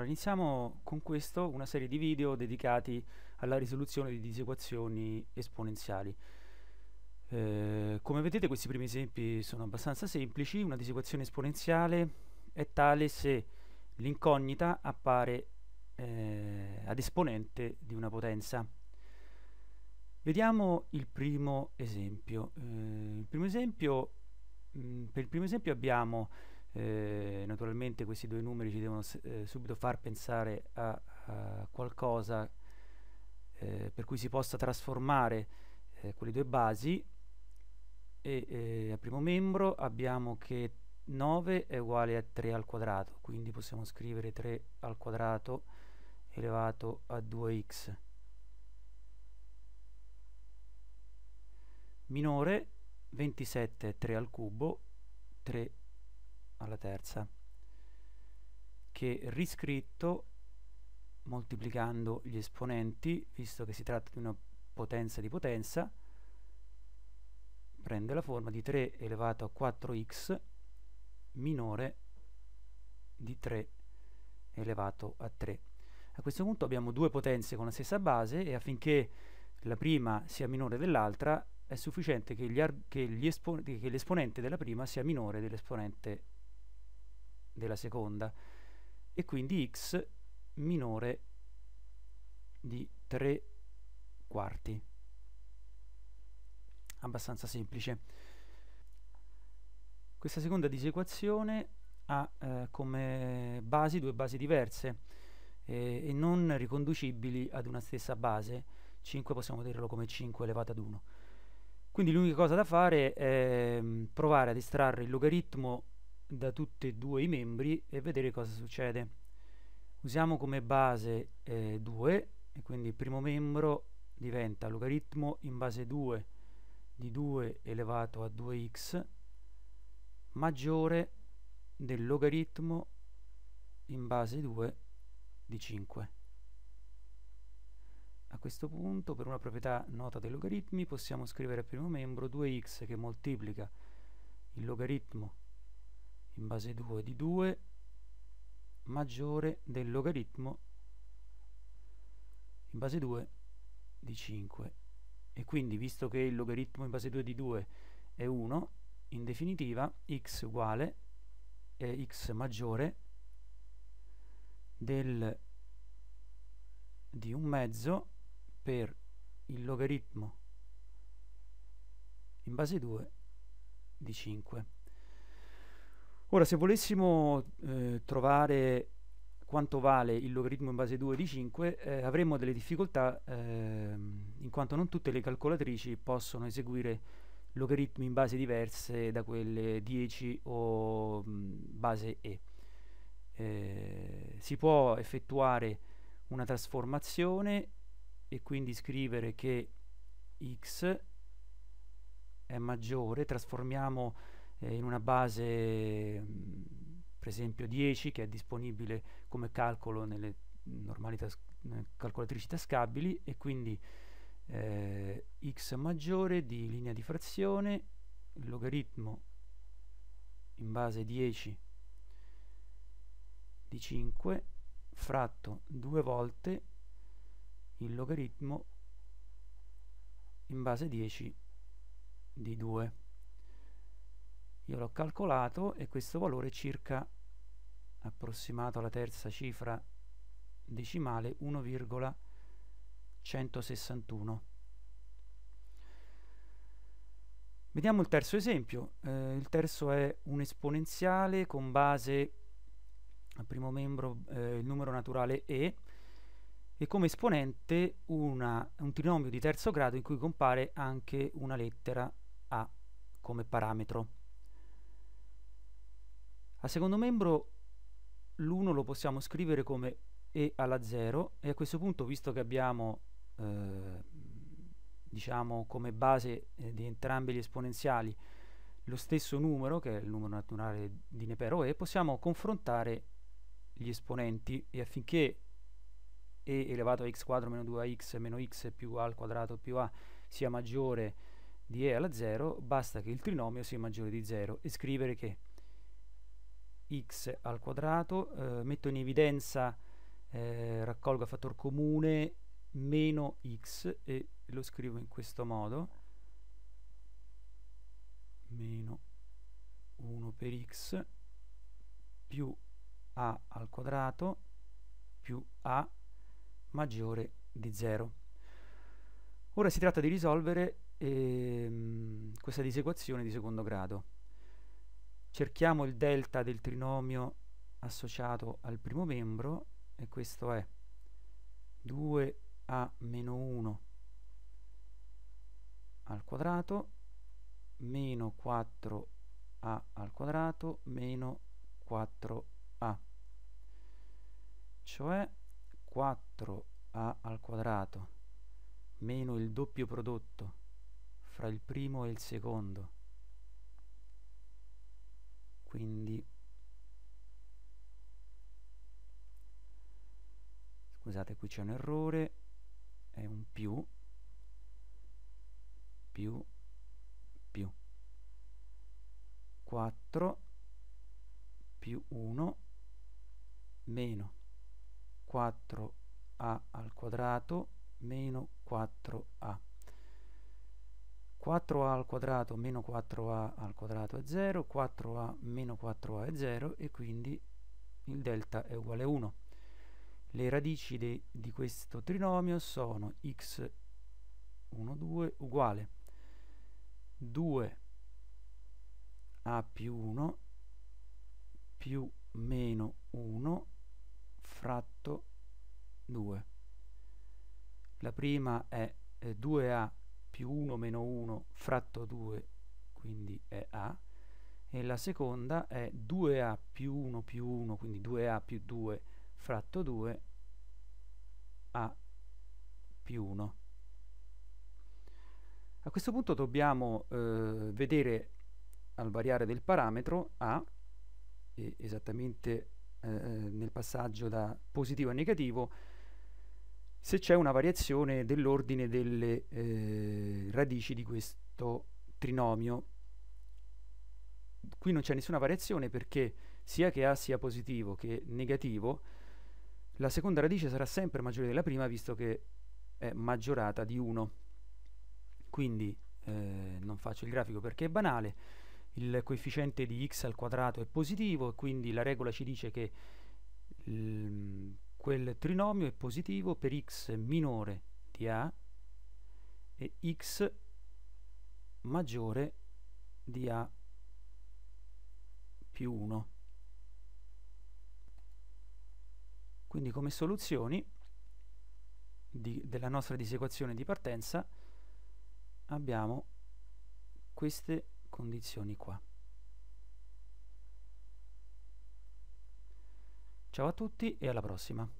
Allora, iniziamo con questo una serie di video dedicati alla risoluzione di disequazioni esponenziali. Eh, come vedete questi primi esempi sono abbastanza semplici, una disequazione esponenziale è tale se l'incognita appare eh, ad esponente di una potenza. Vediamo il primo esempio. Eh, il primo esempio mh, mm, per il primo esempio abbiamo eh, naturalmente questi due numeri ci devono eh, subito far pensare a, a qualcosa eh, per cui si possa trasformare eh, quelle due basi. E eh, al primo membro abbiamo che 9 è uguale a 3 al quadrato quindi possiamo scrivere 3 al quadrato elevato a 2x minore 27 è 3 al cubo 3 alla terza che riscritto moltiplicando gli esponenti visto che si tratta di una potenza di potenza prende la forma di 3 elevato a 4x minore di 3 elevato a 3 a questo punto abbiamo due potenze con la stessa base e affinché la prima sia minore dell'altra è sufficiente che, che l'esponente della prima sia minore dell'esponente della seconda e quindi x minore di 3 quarti. Abbastanza semplice. Questa seconda disequazione ha eh, come basi due basi diverse eh, e non riconducibili ad una stessa base. 5 possiamo dirlo come 5 elevato ad 1 quindi l'unica cosa da fare è mm, provare ad estrarre il logaritmo da tutti e due i membri e vedere cosa succede. Usiamo come base eh, 2 e quindi il primo membro diventa logaritmo in base 2 di 2 elevato a 2x maggiore del logaritmo in base 2 di 5. A questo punto, per una proprietà nota dei logaritmi, possiamo scrivere al primo membro 2x che moltiplica il logaritmo in base 2 di 2 maggiore del logaritmo in base 2 di 5 e quindi visto che il logaritmo in base 2 di 2 è 1 in definitiva x uguale è x maggiore del di un mezzo per il logaritmo in base 2 di 5 Ora, se volessimo eh, trovare quanto vale il logaritmo in base 2 di 5, eh, avremmo delle difficoltà eh, in quanto non tutte le calcolatrici possono eseguire logaritmi in base diverse da quelle 10 o mh, base E. Eh, si può effettuare una trasformazione e quindi scrivere che x è maggiore, trasformiamo eh, in una base mh, per esempio 10 che è disponibile come calcolo nelle normali tas calcolatrici tascabili e quindi eh, x maggiore di linea di frazione il logaritmo in base 10 di 5 fratto due volte il logaritmo in base 10 di 2 io l'ho calcolato e questo valore è circa approssimato alla terza cifra decimale 1,161 vediamo il terzo esempio. Eh, il terzo è un esponenziale con base al primo membro eh, il numero naturale e e come esponente una, un trinomio di terzo grado in cui compare anche una lettera a come parametro a secondo membro l'1 lo possiamo scrivere come e alla 0 e a questo punto visto che abbiamo eh, diciamo come base eh, di entrambi gli esponenziali lo stesso numero che è il numero naturale di Nepero e possiamo confrontare gli esponenti e affinché e elevato a x quadro meno 2ax meno x più a al quadrato più a sia maggiore di e alla 0 basta che il trinomio sia maggiore di 0 e scrivere che x al quadrato, eh, metto in evidenza, eh, raccolgo a fattor comune meno x e lo scrivo in questo modo, meno 1 per x più a al quadrato più a maggiore di 0. Ora si tratta di risolvere ehm, questa disequazione di secondo grado. Cerchiamo il delta del trinomio associato al primo membro e questo è 2a meno 1 al quadrato meno 4a al quadrato meno 4a cioè 4a al quadrato meno il doppio prodotto fra il primo e il secondo quindi scusate qui c'è un errore è un più più più. 4 più 1 meno 4a al quadrato meno 4a 4a al quadrato meno 4a al quadrato è 0 4a meno 4a è 0 e quindi il delta è uguale a 1 le radici de, di questo trinomio sono x 1 2 uguale 2 a più 1 più meno 1 fratto 2. La prima è eh, 2a più 1 meno 1 fratto 2, quindi è a, e la seconda è 2a più 1 più 1, quindi 2a più 2 fratto 2, a più 1. A questo punto dobbiamo eh, vedere al variare del parametro a, esattamente eh, nel passaggio da positivo a negativo, se c'è una variazione dell'ordine delle eh, radici di questo trinomio. Qui non c'è nessuna variazione perché sia che A sia positivo che negativo, la seconda radice sarà sempre maggiore della prima visto che è maggiorata di 1. Quindi eh, non faccio il grafico perché è banale, il coefficiente di x al quadrato è positivo e quindi la regola ci dice che quel trinomio è positivo per x minore di a e x maggiore di a più 1. Quindi come soluzioni di, della nostra disequazione di partenza abbiamo queste condizioni qua. Ciao a tutti e alla prossima.